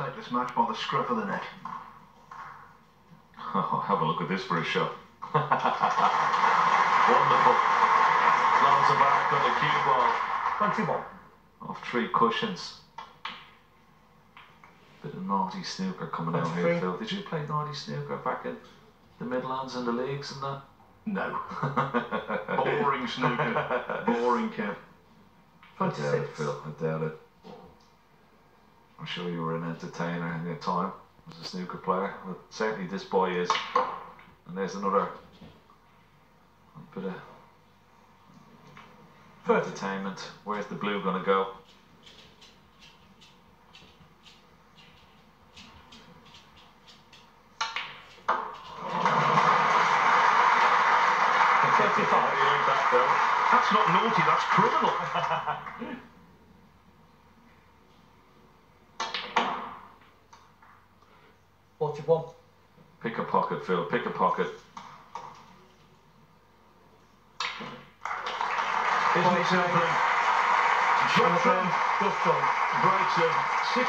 Take this match by the scruff of the neck. Oh, have a look at this for a shot. Wonderful. Loads of back on the cue ball. Country ball. Off three cushions. Bit of naughty snooker coming out here. Phil. Did you play naughty snooker back in the Midlands and the leagues and that? No. Boring snooker. Boring, Kev. I doubt it, Phil. I doubt it. I'm sure you were an entertainer in your time as a snooker player. But certainly this boy is. And there's another bit of 30. entertainment. Where's the blue going to go? That's not naughty, that's criminal. Forty-one. Pick a pocket, Phil. Pick a pocket. Isn't it something? And Johnson then just done. breaks a six